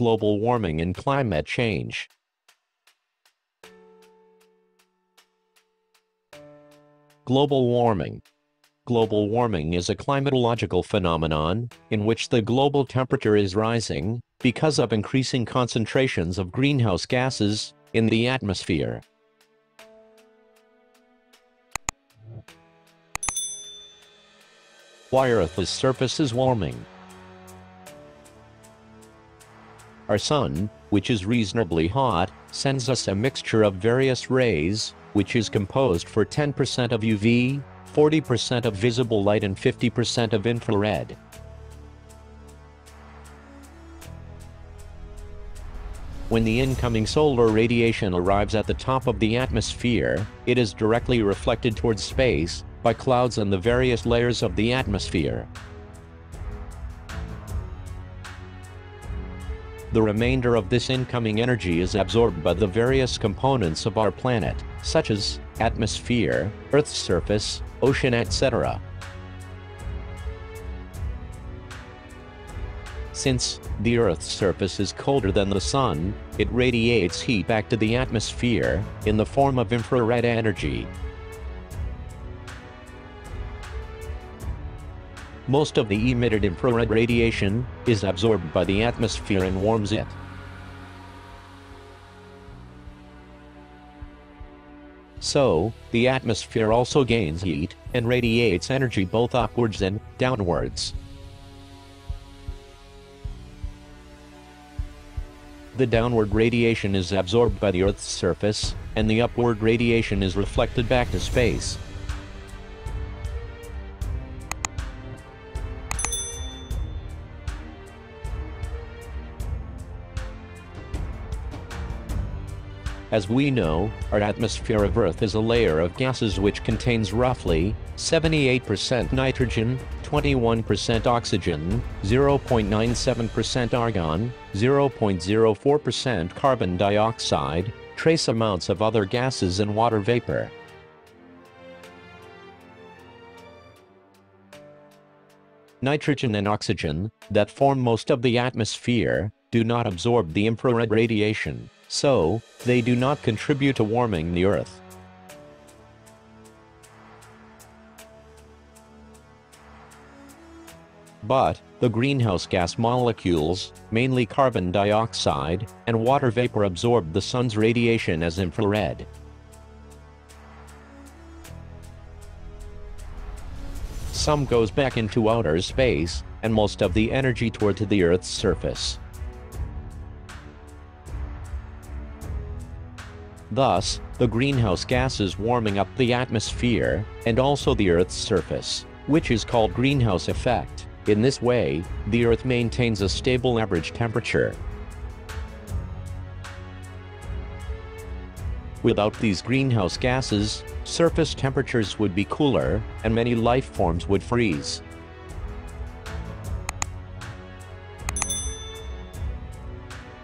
global warming and climate change. Global warming Global warming is a climatological phenomenon in which the global temperature is rising because of increasing concentrations of greenhouse gases in the atmosphere. Why Earth's surface is warming. Our sun, which is reasonably hot, sends us a mixture of various rays, which is composed for 10% of UV, 40% of visible light and 50% of infrared. When the incoming solar radiation arrives at the top of the atmosphere, it is directly reflected towards space, by clouds and the various layers of the atmosphere. The remainder of this incoming energy is absorbed by the various components of our planet, such as atmosphere, Earth's surface, ocean etc. Since the Earth's surface is colder than the Sun, it radiates heat back to the atmosphere in the form of infrared energy. Most of the emitted infrared radiation is absorbed by the atmosphere and warms it. So, the atmosphere also gains heat and radiates energy both upwards and downwards. The downward radiation is absorbed by the Earth's surface, and the upward radiation is reflected back to space. As we know, our atmosphere of Earth is a layer of gases which contains roughly 78% nitrogen, 21% oxygen, 0.97% argon, 0.04% carbon dioxide, trace amounts of other gases and water vapor. Nitrogen and oxygen, that form most of the atmosphere, do not absorb the infrared radiation so, they do not contribute to warming the Earth. But, the greenhouse gas molecules, mainly carbon dioxide, and water vapor absorb the sun's radiation as infrared. Some goes back into outer space, and most of the energy toward to the Earth's surface. Thus, the greenhouse gases warming up the atmosphere, and also the Earth's surface, which is called greenhouse effect. In this way, the Earth maintains a stable average temperature. Without these greenhouse gases, surface temperatures would be cooler, and many life forms would freeze.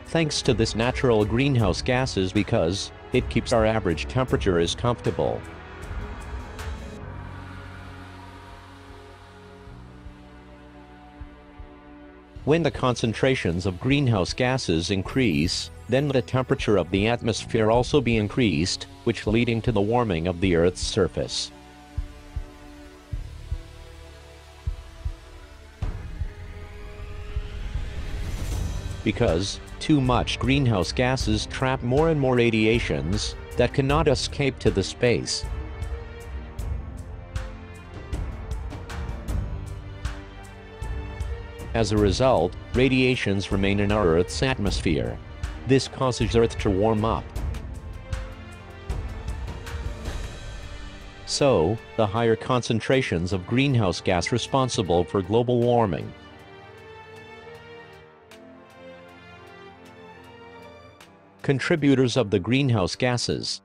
Thanks to this natural greenhouse gases because, it keeps our average temperature as comfortable. When the concentrations of greenhouse gases increase, then the temperature of the atmosphere also be increased, which leading to the warming of the Earth's surface. Because, too much greenhouse gases trap more and more radiations that cannot escape to the space. As a result, radiations remain in our Earth's atmosphere. This causes Earth to warm up. So, the higher concentrations of greenhouse gas responsible for global warming. Contributors of the greenhouse gases.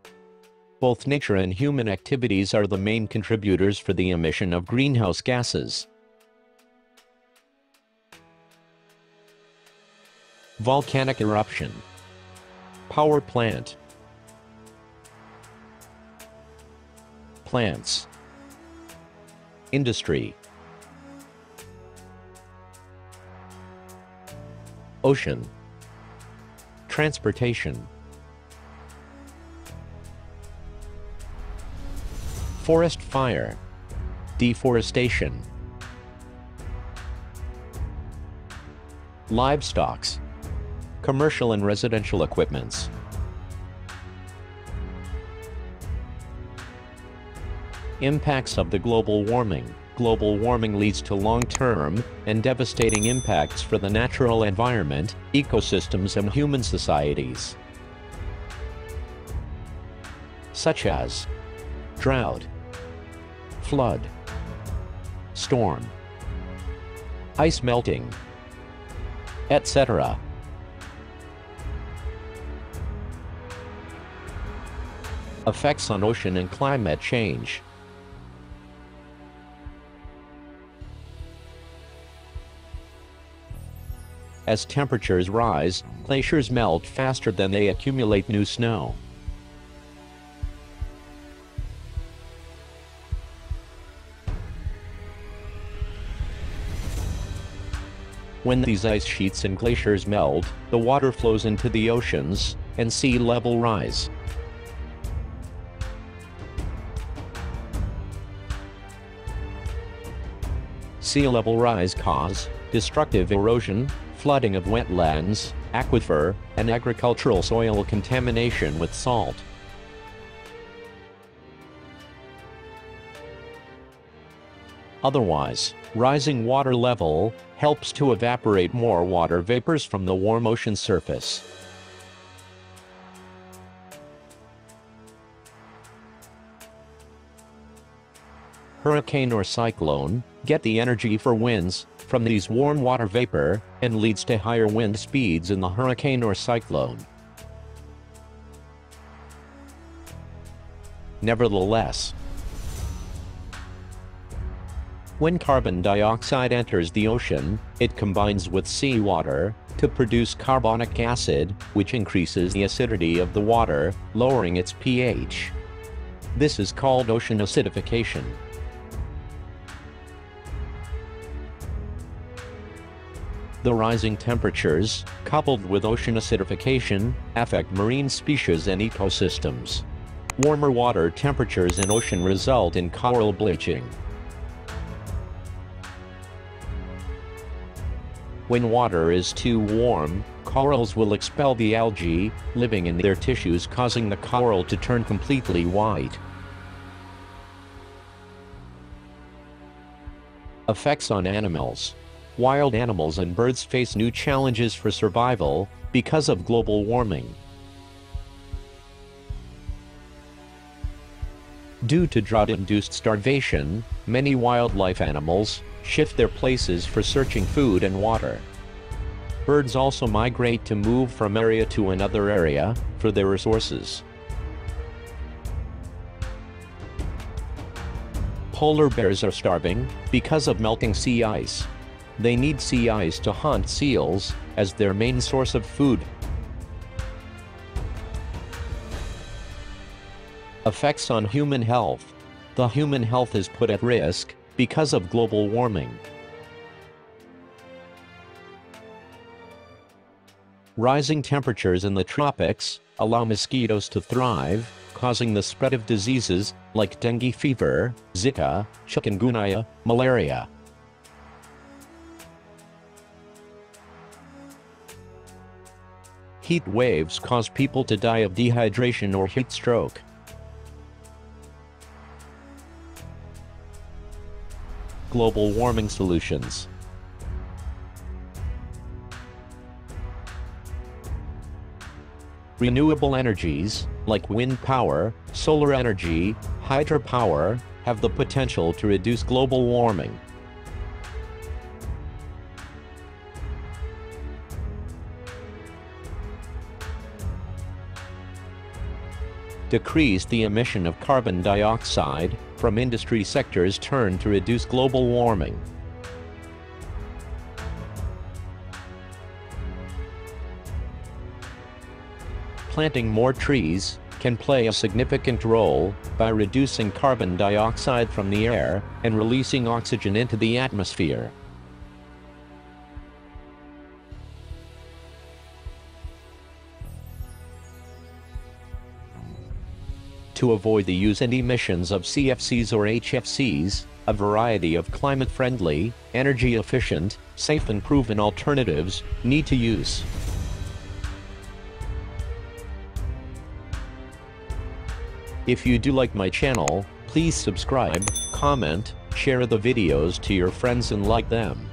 Both nature and human activities are the main contributors for the emission of greenhouse gases. Volcanic eruption. Power plant. Plants. Industry. Ocean Transportation. Forest fire. Deforestation. Livestocks. Commercial and residential equipments. Impacts of the global warming. Global warming leads to long-term and devastating impacts for the natural environment, ecosystems and human societies. Such as drought, flood, storm, ice melting, etc. Effects on ocean and climate change. As temperatures rise, glaciers melt faster than they accumulate new snow. When these ice sheets and glaciers melt, the water flows into the oceans, and sea level rise. Sea level rise cause destructive erosion, flooding of wetlands, aquifer, and agricultural soil contamination with salt. Otherwise, rising water level helps to evaporate more water vapors from the warm ocean surface. Hurricane or cyclone get the energy for winds from these warm water vapor and leads to higher wind speeds in the hurricane or cyclone. Nevertheless, when carbon dioxide enters the ocean, it combines with seawater to produce carbonic acid, which increases the acidity of the water, lowering its pH. This is called ocean acidification. The rising temperatures, coupled with ocean acidification, affect marine species and ecosystems. Warmer water temperatures in ocean result in coral bleaching. When water is too warm, corals will expel the algae living in their tissues causing the coral to turn completely white. Effects on animals. Wild animals and birds face new challenges for survival because of global warming. Due to drought-induced starvation, many wildlife animals, shift their places for searching food and water. Birds also migrate to move from area to another area for their resources. Polar bears are starving because of melting sea ice. They need sea ice to hunt seals as their main source of food. Effects on human health. The human health is put at risk because of global warming. Rising temperatures in the tropics allow mosquitoes to thrive, causing the spread of diseases like dengue fever, Zika, chikungunya, malaria. Heat waves cause people to die of dehydration or heat stroke. global warming solutions. Renewable energies, like wind power, solar energy, hydropower, have the potential to reduce global warming. Decrease the emission of carbon dioxide from industry sectors turned to reduce global warming. Planting more trees can play a significant role by reducing carbon dioxide from the air and releasing oxygen into the atmosphere. To avoid the use and emissions of CFCs or HFCs, a variety of climate-friendly, energy-efficient, safe and proven alternatives need to use. If you do like my channel, please subscribe, comment, share the videos to your friends and like them.